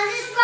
Скажи, сколько?